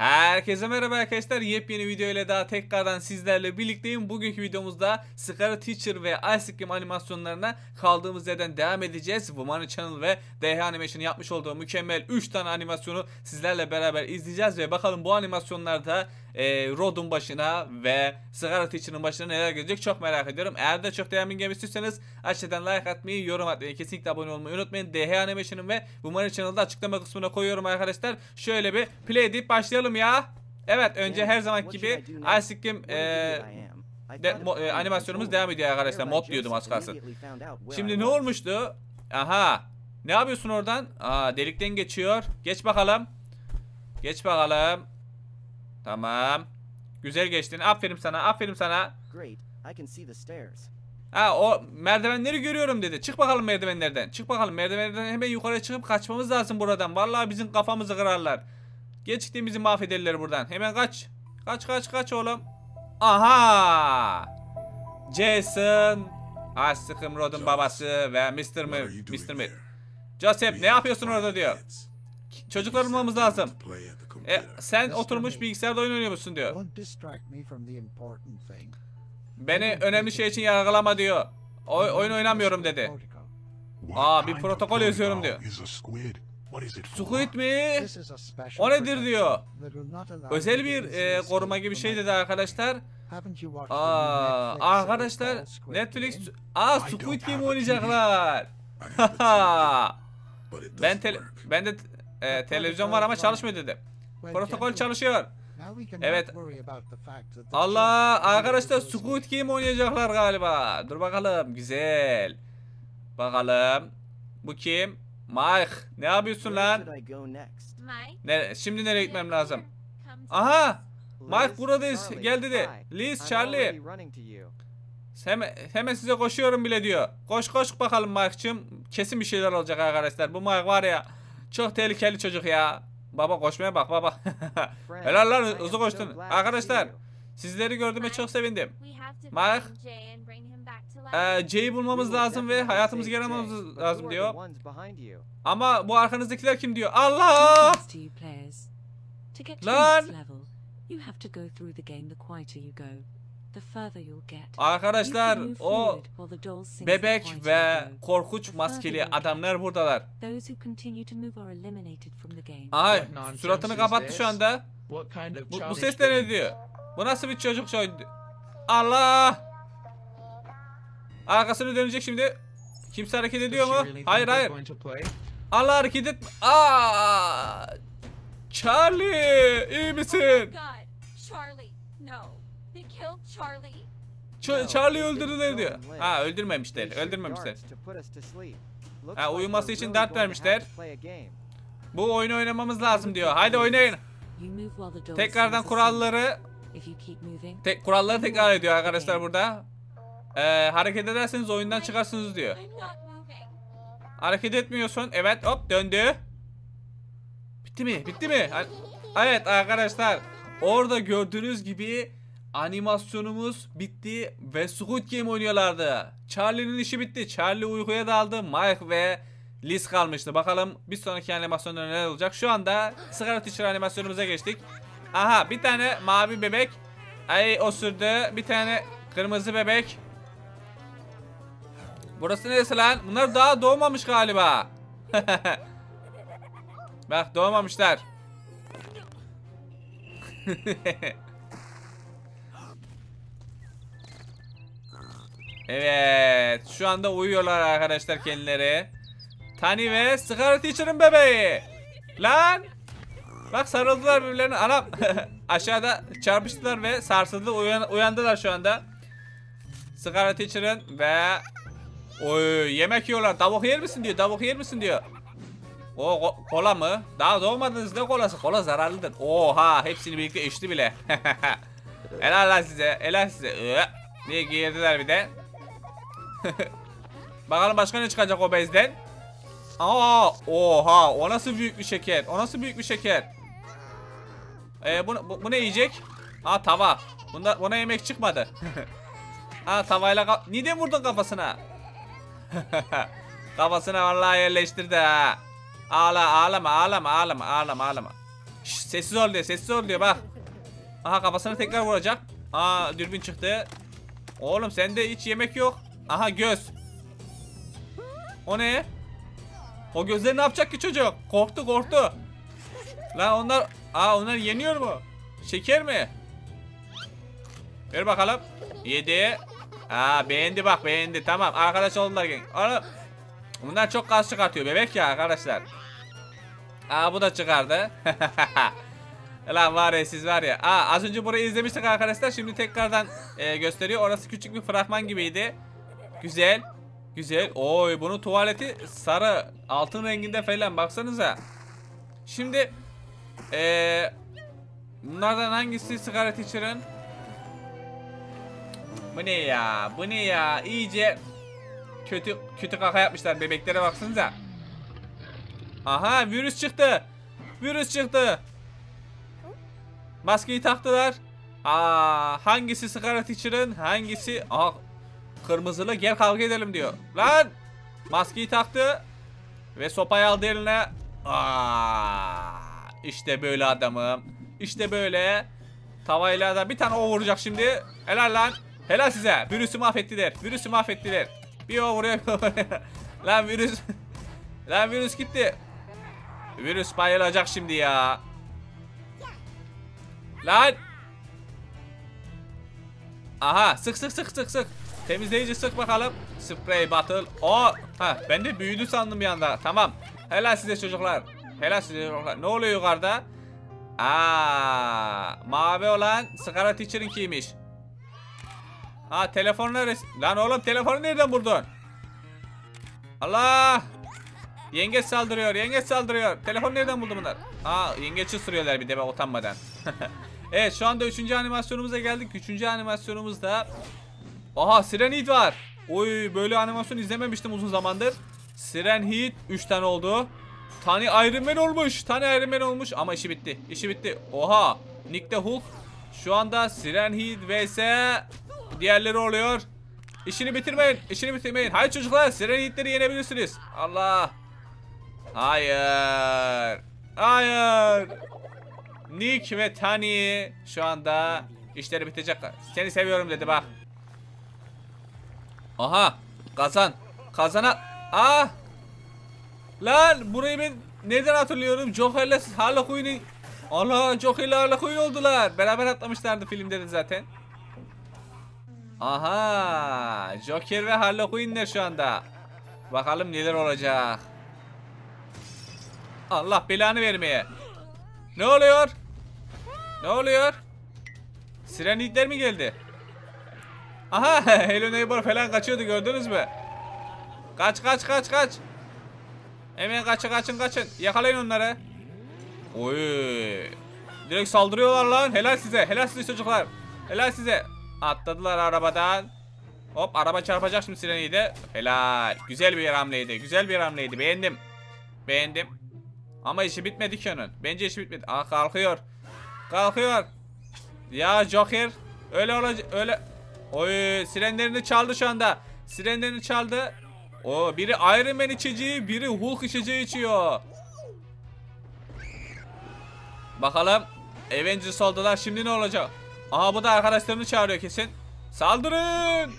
Herkese merhaba arkadaşlar. Yepyeni video ile daha tekrardan sizlerle birlikteyim. Bugünkü videomuzda Scarlet Teacher ve Ice Cream animasyonlarına kaldığımız yerden devam edeceğiz. Woman Channel ve DH Animation yapmış olduğu mükemmel 3 tane animasyonu sizlerle beraber izleyeceğiz ve bakalım bu animasyonlarda e, Rod'un başına ve Scarlet Teacher'ın başına neler gelecek çok merak ediyorum. Eğer de çok gelmek istiyorsanız aşağıdan like atmayı, yorum atmayı, kesinlikle abone olmayı unutmayın. DH Animation'ın ve Woman Channel'da açıklama kısmına koyuyorum arkadaşlar. Şöyle bir play edip başlayalım ya. Evet önce her zaman gibi Ice Cream e, de- mo- e, animasyonumuz devam ediyor arkadaşlar. Mod diyordum az kalsın. Şimdi ne olmuştu? Aha. Ne yapıyorsun oradan? Aa delikten geçiyor. Geç bakalım. Geç bakalım. Tamam. Güzel geçtin. Aferin sana. Aferin sana. Great, I can see the stairs. Ha o merdivenleri görüyorum dedi. Çık bakalım merdivenlerden. Çık bakalım merdivenlerden hemen yukarı çıkıp kaçmamız lazım buradan. Vallahi bizim kafamızı kırarlar. Geçtiğimizi mahvederler buradan. Hemen kaç. Kaç kaç kaç oğlum. Aha. Jason. Aşkım Rod'un babası ve Mr. Doing Mr. Here? Joseph ne yapıyorsun orada diyor. Çocuklar lazım. E, sen oturmuş bilgisayarda oyun oynuyor musun diyor. Beni önemli şey için yargılama diyor. Oy, oyun oynamıyorum dedi. Aa, bir protokol yazıyorum diyor. squid? Mi? O nedir diyor. Özel bir e, koruma gibi şey dedi arkadaşlar. Aa, arkadaşlar Netflix? Aa Squid Game oynayacaklar. Ben tele ben de e, televizyon var ama çalışmıyor dedim. Protokol çalışıyor. Evet. Allah arkadaşlar Squid Game oynayacaklar galiba. Dur bakalım güzel. Bakalım. Bu kim? Mike. Ne yapıyorsun lan? Ne, şimdi nereye gitmem lazım? Aha! Mike buradayız. Gel dedi. Liz, Charlie. Hemen, hemen size koşuyorum bile diyor. Koş koş bakalım Mike'cığım. Kesin bir şeyler olacak arkadaşlar. Bu Mike var ya. Çok tehlikeli çocuk ya. Baba koşmaya bak baba. Helal lan hızlı koştun. Arkadaşlar sizleri gördüğüme çok sevindim. To life. Ee, Jay'i bulmamız lazım ve hayatımızı geri almamız lazım diyor. Ama bu arkanızdakiler kim diyor? Allah! Lan! the next level, you have to go through the game the quieter you go. The further you'll get. Arkadaşlar o bebek ve korkunç maskeli adamlar buradalar. Those who continue to move are eliminated from the game. Ay suratını kapattı şu anda. What kind of Bu, bu ses de ne diyor? Bu nasıl bir çocuk şöyle? Allah! Arkasını dönecek şimdi. Kimse hareket ediyor mu? Hayır hayır. Allah hareket et. Aa! Charlie, iyi Oh misin? Ç- Charlie öldürdüler diyor. Ha öldürmemişler, öldürmemişler. Ha, uyuması için have vermişler. Bu oyunu oynamamız lazım diyor. Haydi oynayın. Tekrardan kuralları Tek kuralları tekrar ediyor arkadaşlar burada. Ee, hareket ederseniz oyundan çıkarsınız diyor. Hareket etmiyorsun. Evet hop döndü. Bitti mi? Bitti mi? Evet arkadaşlar. Orada gördüğünüz gibi animasyonumuz bitti ve Squid Game oynuyorlardı. Charlie'nin işi bitti. Charlie uykuya daldı. Mike ve Liz kalmıştı. Bakalım bir sonraki animasyonda neler olacak. Şu anda Scarlet Teacher animasyonumuza geçtik. Aha bir tane mavi bebek. Ay osurdu. Bir tane kırmızı bebek. Burası neresi lan? Bunlar daha doğmamış galiba. Bak doğmamışlar. evet. Şu anda uyuyorlar arkadaşlar kendileri. Tani ve Scarlet Teacher'ın bebeği. Lan. Bak sarıldılar birbirlerine. Anam. Aşağıda çarpıştılar ve sarsıldı. Uyan- uyandılar şu anda. Scarlet Teacher'ın ve Oy yemek yiyorlar. Tavuk yer misin diyor. Tavuk yer misin diyor. O ko- kola mı? Daha doğmadınız ne kolası? Kola zararlıdır. Oha hepsini birlikte içti bile. helal lan size. Helal size. Diye giyirdiler bir de. Bakalım başka ne çıkacak o bezden. Aa, oha o nasıl büyük bir şeker. O nasıl büyük bir şeker. Ee, bu, bu, bu ne yiyecek? Aa tava. Bunda, buna yemek çıkmadı. ha tavayla Neden vurdun kafasına? Kafasına vallahi yerleştirdi ha. Ağla ağlama ağlama ağlama ağlama ağlama. Şş, sessiz ol diyor sessiz ol diyor bak. Aha kafasına tekrar vuracak. Aa dürbün çıktı. Oğlum sende hiç yemek yok. Aha göz. O ne? O gözleri ne yapacak ki çocuk? Korktu korktu. Lan onlar aa onlar yeniyor mu? Şeker mi? Ver bakalım. Yedi. Aa beğendi bak beğendi. Tamam arkadaş oldular. Oğlum bunlar çok gaz çıkartıyor bebek ya arkadaşlar. Aa bu da çıkardı. Lan var ya siz var ya. Aa az önce burayı izlemiştik arkadaşlar. Şimdi tekrardan e, gösteriyor. Orası küçük bir fragman gibiydi. Güzel. Güzel. Oy bunun tuvaleti sarı. Altın renginde falan. Baksanıza. Şimdi e, bunlardan hangisi sigara teacher'ın? Bu ne ya? Bu ne ya? İyice kötü kötü kaka yapmışlar. Bebeklere baksanıza. Aha virüs çıktı. Virüs çıktı. Maskeyi taktılar. Aa, hangisi sigara teacher'ın? Hangisi? Aa, kırmızılı gel kavga edelim diyor. Lan! Maskeyi taktı. Ve sopayı aldı eline. Aa, işte böyle adamım. İşte böyle. Tavayla da bir tane o vuracak şimdi. Helal lan. Helal size. Virüsü mahvettiler. Virüsü mahvettiler. Bir o vuruyor. lan virüs. lan virüs gitti. Virüs bayılacak şimdi ya. Lan. Aha sık sık sık sık sık. Temizleyici sık bakalım. Spray bottle. O. Ha ben de büyüdü sandım bir anda. Tamam. Helal size çocuklar. Helal size çocuklar. Ne oluyor yukarıda? Aa, mavi olan sigara teacher'ınkiymiş. Ha telefon neresi? Lan oğlum telefonu nereden buldun? Allah! Yengeç saldırıyor, yengeç saldırıyor. Telefon nereden buldu bunlar? Aa, yengeç ısırıyorlar bir de ben utanmadan. evet, şu anda 3. animasyonumuza geldik. 3. animasyonumuzda Aha, Siren Heat var. Oy, böyle animasyon izlememiştim uzun zamandır. Siren Heat 3 tane oldu. Tane Iron Man olmuş. Tane Iron Man olmuş ama işi bitti. İşi bitti. Oha, Nick de Hulk. Şu anda Siren Heat vs diğerleri oluyor. İşini bitirmeyin. işini bitirmeyin. Hayır çocuklar Siren Heat'leri yenebilirsiniz. Allah. Hayır. Hayır. Nick ve Tani şu anda işleri bitecek. Seni seviyorum dedi bak. Aha. Kazan. Kazana. Ah. Lan burayı ben nereden hatırlıyorum? Joker'le Harley Allah Joker'le Harley oldular. Beraber atlamışlardı filmde de zaten. Aha. Joker ve Harley Quinn'ler şu anda. Bakalım neler olacak. Allah belanı vermeye. Ne oluyor? Ne oluyor? Sirenlikler mi geldi? Aha Hello Neighbor falan kaçıyordu gördünüz mü? Kaç kaç kaç kaç. Hemen kaçın kaçın kaçın. Yakalayın onları. Oy. Direkt saldırıyorlar lan. Helal size. Helal size çocuklar. Helal size. Atladılar arabadan. Hop araba çarpacak şimdi sireniyi de. Helal. Güzel bir hamleydi. Güzel bir hamleydi. Beğendim. Beğendim. Ama işi bitmedi ki onun. Bence işi bitmedi. Aa kalkıyor. Kalkıyor. Ya Joker. Öyle olacak. Öyle. Oy sirenlerini çaldı şu anda. Sirenlerini çaldı. O biri Iron Man içeceği, biri Hulk içeceği içiyor. Bakalım. Avengers oldular. Şimdi ne olacak? Aha bu da arkadaşlarını çağırıyor kesin. Saldırın.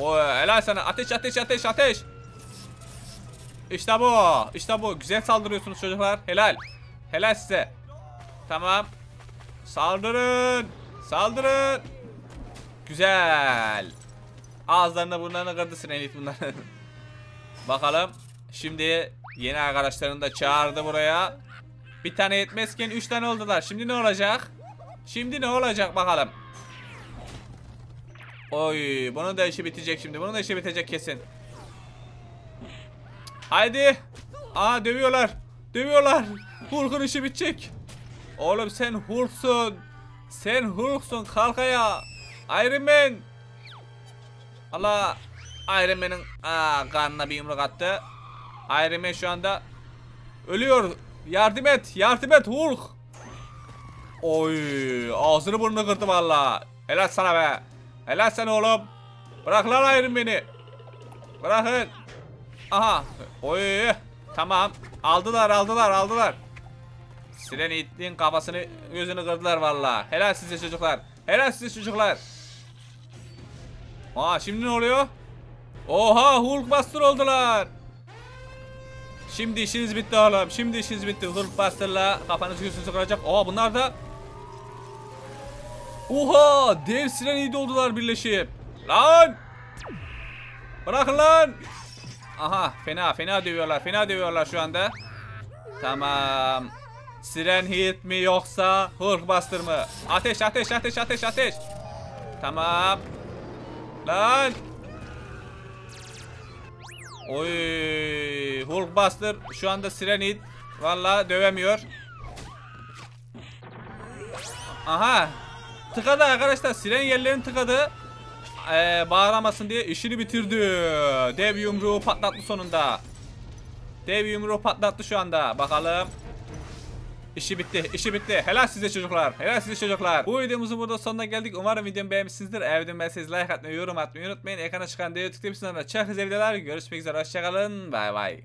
O helal sana. Ateş ateş ateş ateş. İşte bu. İşte bu. Güzel saldırıyorsunuz çocuklar. Helal. Helal size. Tamam. Saldırın. Saldırın. Güzel. Ağızlarına burnlarına kırdı Sirenit bunların. Bakalım. Şimdi yeni arkadaşlarını da çağırdı buraya. Bir tane yetmezken 3 tane oldular. Şimdi ne olacak? Şimdi ne olacak bakalım. Oy, bunun da işi bitecek şimdi. Bunun da işi bitecek kesin. Haydi. Aa dövüyorlar. Dövüyorlar. Hulk'un işi bitecek. Oğlum sen Hulk'sun. Sen Hulk'sun kalk ayağa. Iron Man. Allah. Iron Man'in aa, karnına bir yumruk attı. Iron Man şu anda ölüyor. Yardım et. Yardım et Hulk. Oy. Ağzını burnunu kırdı valla. Helal sana be. Helal sana oğlum. Bırak lan Iron Man'i. Bırakın. Aha. Oy. Tamam. Aldılar aldılar aldılar. Siren Yiğit'in kafasını gözünü kırdılar valla. Helal size çocuklar. Helal size çocuklar. Aa şimdi ne oluyor? Oha Hulkbuster oldular. Şimdi işiniz bitti oğlum. Şimdi işiniz bitti. Hulkbuster'la kafanızı gözünüzü kıracak. Aa bunlar da Oha! Dev siren iyi oldular birleşip. Lan! Bırakın lan! Aha fena fena dövüyorlar. Fena dövüyorlar şu anda. Tamam. Siren hit mi yoksa Hulkbuster mı? Ateş ateş ateş ateş ateş. Tamam. Lan! Oy! Hulkbuster şu anda Siren hit. Valla dövemiyor. Aha! Tıkadı arkadaşlar. Siren yerlerini tıkadı. Ee, bağıramasın diye işini bitirdi. Dev yumruğu patlattı sonunda. Dev yumruğu patlattı şu anda. Bakalım. İşi bitti. işi bitti. Helal size çocuklar. Helal size çocuklar. Bu videomuzun burada sonuna geldik. Umarım videomu beğenmişsinizdir. Eğer videomu beğendiyseniz like atmayı, yorum atmayı unutmayın. Ekrana çıkan diğer tıklayıp çok güzel videolar. Görüşmek üzere. Hoşçakalın. Bay bay.